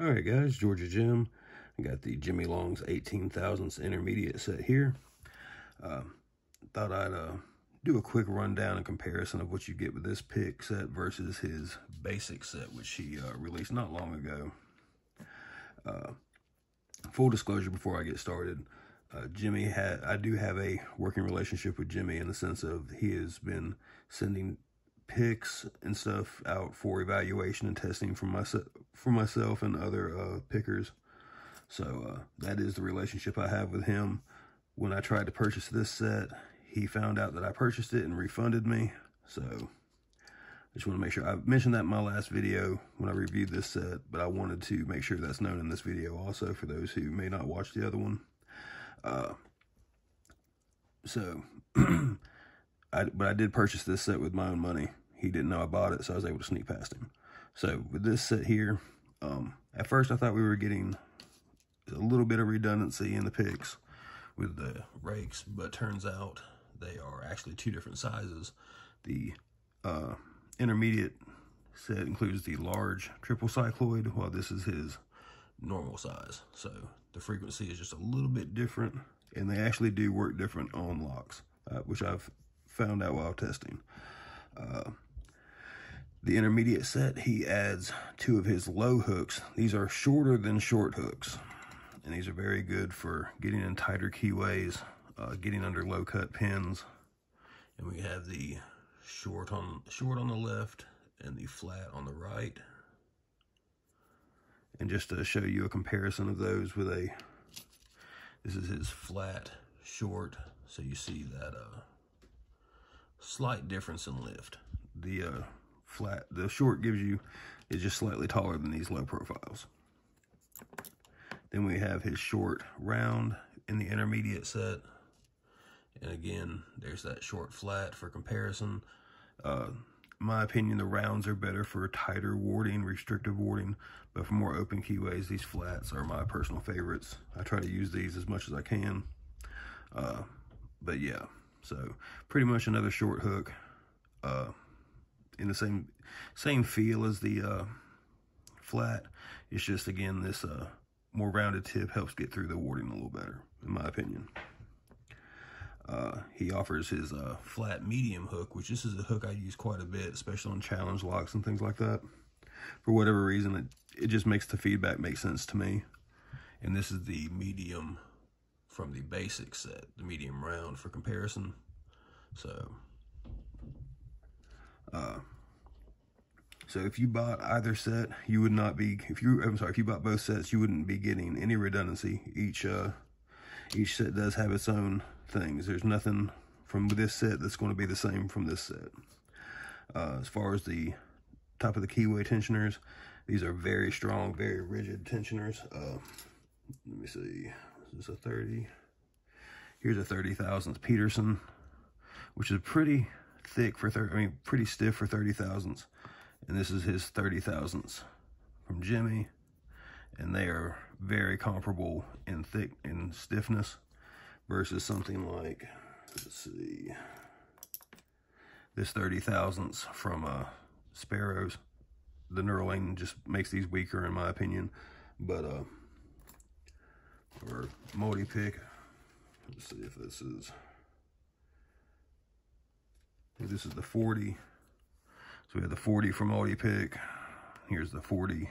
All right, guys, Georgia Jim. I got the Jimy Long's 18 thousandths intermediate set here. Uh, thought I'd uh, do a quick rundown and comparison of what you get with this pick set versus his basic set, which he uh, released not long ago. Uh, full disclosure before I get started, uh, Jimmy had I do have a working relationship with Jimmy in the sense of he has been sending picks and stuff out for evaluation and testing for myself for myself and other uh, pickers. So uh, that is the relationship I have with him. When I tried to purchase this set, he found out that I purchased it and refunded me. So I just want to make sure I mentioned that in my last video when I reviewed this set, but I wanted to make sure that's known in this video also for those who may not watch the other one. Uh, so I, but I did purchase this set with my own money. He didn't know I bought it, so I was able to sneak past him. So with this set here, um, at first I thought we were getting a little bit of redundancy in the picks with the rakes, but turns out they are actually two different sizes. The uh, intermediate set includes the large triple cycloid, while this is his normal size. So the frequency is just a little bit different, and they actually do work different on locks, uh, which I've found out while testing. Uh, the intermediate set, he adds two of his low hooks. These are shorter than short hooks, and these are very good for getting in tighter keyways, uh, getting under low cut pins. And we have the short on short on the left and the flat on the right. And just to show you a comparison of those with a, this is his flat short, so you see that uh, slight difference in lift. The uh, flat, the short gives you, is just slightly taller than these low profiles. Then we have his short round in the intermediate set. And again, there's that short flat for comparison. Uh, my opinion, the rounds are better for tighter warding, restrictive warding, but for more open keyways, these flats are my personal favorites. I try to use these as much as I can. Uh, but yeah, so pretty much another short hook uh, in the same same feel as the uh, flat. It's just, again, this uh, more rounded tip helps get through the warding a little better, in my opinion. Uh, he offers his uh, flat medium hook, which this is a hook I use quite a bit, especially on challenge locks and things like that. For whatever reason, it, it just makes the feedback make sense to me. And this is the medium from the basic set, the medium round for comparison. So, uh, so if you bought either set, you would not be, if you, I'm sorry, if you bought both sets, you wouldn't be getting any redundancy. Each, uh, each set does have its own things. There's nothing from this set that's going to be the same from this set. Uh, as far as the top of the keyway tensioners, these are very strong, very rigid tensioners. Uh, let me see, is a 30? Here's a 30 thousandths Peterson, which is pretty thick for 30, I mean, pretty stiff for 30 thousandths. And this is his 30 thousandths from Jimmy. And they are very comparable in thick and stiffness versus something like, let's see, this 30 thousandths from uh, Sparrows. The knurling just makes these weaker in my opinion. But uh, for Multipick. let's see if this is, this is the 40. So we have the 40 from Multipick. Here's the 40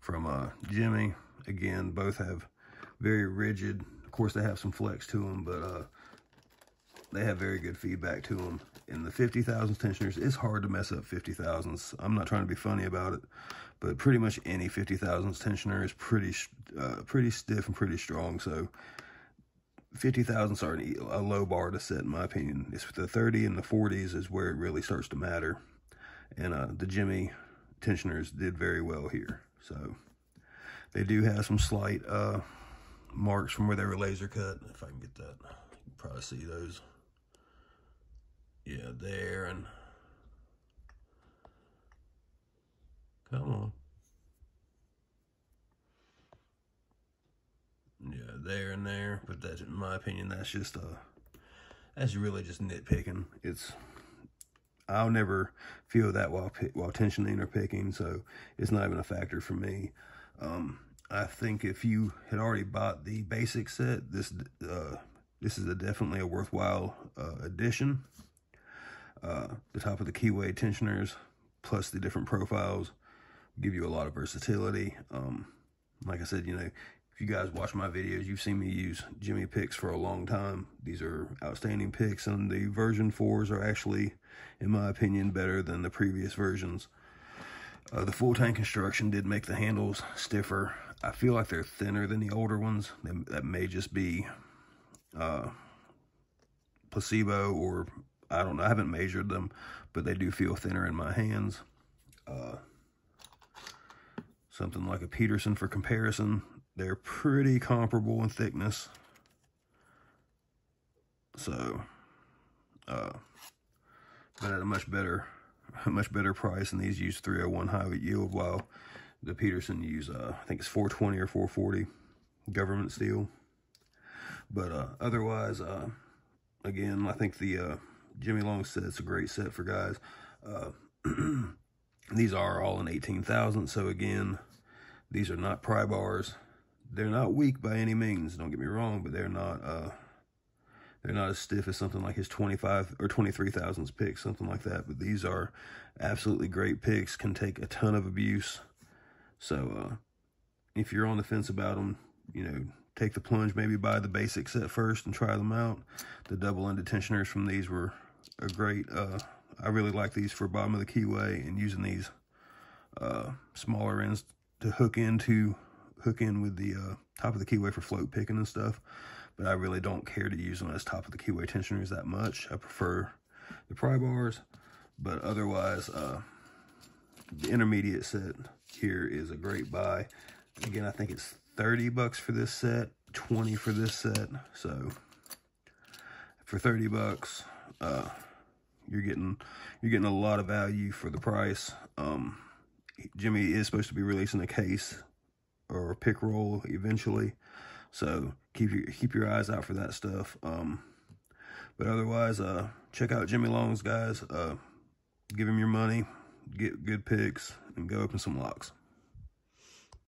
from uh, Jimmy. Again, both have very rigid Of course, they have some flex to them, but uh, they have very good feedback to them. In the 50,000 tensioners, it's hard to mess up 50,000s. I'm not trying to be funny about it, but pretty much any 50,000s tensioner is pretty uh, pretty stiff and pretty strong. So 50,000s are a low bar to set, in my opinion. It's the 30 and the 40s is where it really starts to matter. And uh, the Jimmy tensioners did very well here. So they do have some slight uh, marks from where they were laser cut. If I can get that, you can probably see those. Yeah, there and come on. Yeah, there and there, but that's in my opinion, that's just a that's really just nitpicking. It's I'll never feel that while while tensioning or picking, so it's not even a factor for me. Um, I think if you had already bought the basic set, this uh, this is a definitely a worthwhile uh, addition. Uh, the top of the keyway tensioners plus the different profiles give you a lot of versatility. Um, like I said, you know, if you guys watch my videos, you've seen me use Jimmy picks for a long time. These are outstanding picks, and the version 4s are actually, in my opinion, better than the previous versions. Uh, the full tang construction did make the handles stiffer. I feel like they're thinner than the older ones. That may just be uh, placebo or I don't know. I haven't measured them, but they do feel thinner in my hands. Uh, something like a Peterson for comparison. They're pretty comparable in thickness. So, uh, but at a much better, a much better price. And these use 301 high yield, while the Peterson use, uh, I think it's 420 or 440 government steel. But uh, otherwise, uh, again, I think the uh, Jimy Long set's a great set for guys. Uh, these are all in 18,000. So again, these are not pry bars they're not weak by any means. Don't get me wrong, but they're not uh, they're not as stiff as something like his 25 or 23 thousands picks, something like that. But these are absolutely great picks. Can take a ton of abuse. So uh, if you're on the fence about them, you know, take the plunge. Maybe buy the basic set first and try them out. The double-ended tensioners from these were a great. Uh, I really like these for bottom of the keyway and using these uh, smaller ends to hook into hook in with the uh, top of the keyway for float picking and stuff. But I really don't care to use them as top of the keyway tensioners that much. I prefer the pry bars. But otherwise, uh, the intermediate set here is a great buy. Again, I think it's 30 bucks for this set, 20 for this set. So for 30 bucks, uh, you're getting you're getting a lot of value for the price. Um, Jimmy is supposed to be releasing a case or pick roll eventually. So keep your keep your eyes out for that stuff. Um, but otherwise, uh, check out Jimy Long's guys. Uh, give him your money, get good picks, and go open some locks.